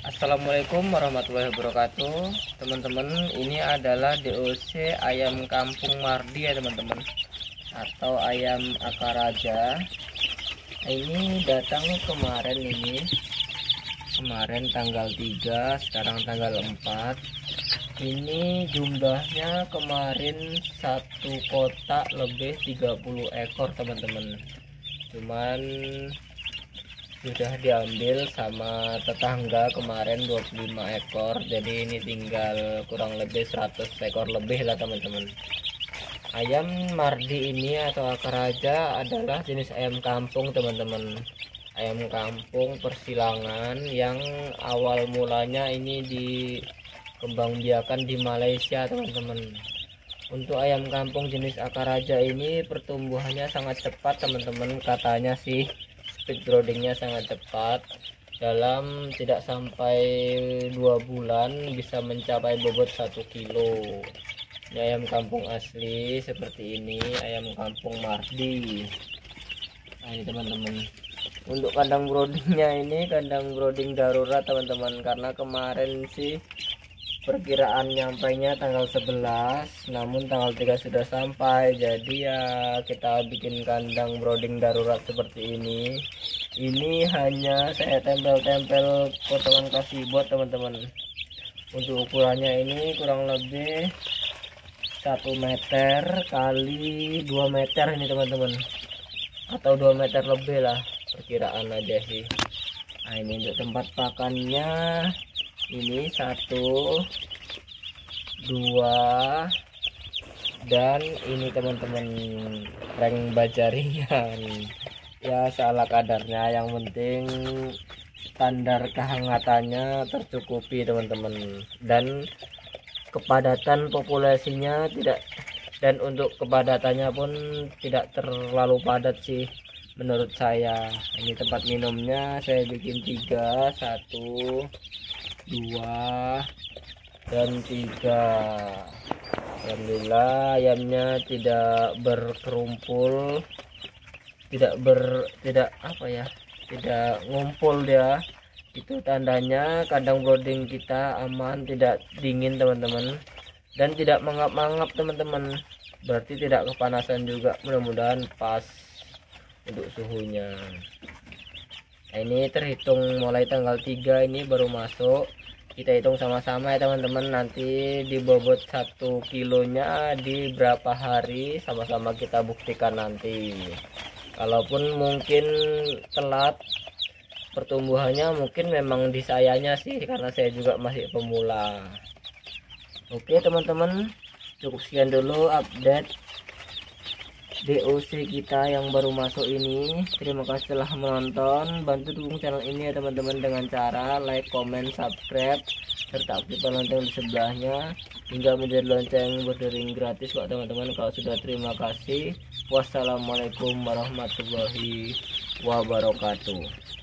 Assalamualaikum warahmatullahi wabarakatuh. Teman-teman ini adalah DOC ayam kampung Mardi ya teman-teman. Atau ayam akaraja ini datang kemarin ini. Kemarin tanggal 3 sekarang tanggal 4 ini jumlahnya kemarin satu kotak lebih 30 ekor teman-teman. Cuman sudah diambil sama tetangga kemarin 25 ekor jadi ini tinggal kurang lebih 100 ekor lebih lah teman-teman. Ayam mardi ini atau akaraja adalah jenis ayam kampung teman-teman. Ayam kampung persilangan yang awal mulanya ini dikembangbiakan di Malaysia teman-teman. Untuk ayam kampung jenis akaraja ini pertumbuhannya sangat cepat teman-teman katanya sih speed sangat cepat. Dalam tidak sampai dua bulan bisa mencapai bobot satu kilo. Ini ayam kampung asli seperti ini ayam kampung mardi. Nah ini teman-teman. Untuk kandang broodingnya ini kandang brooding darurat teman-teman. Karena kemarin sih perkiraan nyampainya tanggal 11 namun tanggal 3 sudah sampai. Jadi ya kita bikin kandang brooding darurat seperti ini. Ini hanya saya tempel-tempel potongan kasih buat teman-teman. Untuk ukurannya ini kurang lebih satu meter kali 2 meter ini teman-teman. Atau 2 meter lebih lah perkiraan aja sih. Nah ini untuk tempat pakannya ini satu dua dan ini teman-teman reng bajaringan ya salah kadarnya yang penting standar kehangatannya tercukupi teman-teman. Dan kepadatan populasinya tidak dan untuk kepadatannya pun tidak terlalu padat sih menurut saya. Ini tempat minumnya saya bikin tiga. Satu dua. Dan tiga. Alhamdulillah ayamnya tidak berkerumpul. Tidak ber tidak apa ya tidak ngumpul dia. Itu tandanya kandang brooding kita aman tidak dingin teman-teman. Dan tidak mengap-mangap teman-teman. Berarti tidak kepanasan juga. Mudah-mudahan pas untuk suhunya nah, ini terhitung mulai tanggal 3 ini baru masuk. Kita hitung sama-sama ya teman-teman. Nanti di bobot satu kilonya di berapa hari sama-sama kita buktikan nanti. Kalaupun mungkin telat pertumbuhannya mungkin memang di sayanya sih karena saya juga masih pemula. Oke teman-teman. Cukup sekian dulu update DOC kita yang baru masuk ini. Terima kasih telah menonton. Bantu dukung channel ini ya teman-teman dengan cara like comment subscribe serta aktifkan lonceng di sebelahnya. Hingga menjadi lonceng berdering gratis kok teman-teman. Kalau sudah terima kasih. Wassalamualaikum warahmatullahi wabarakatuh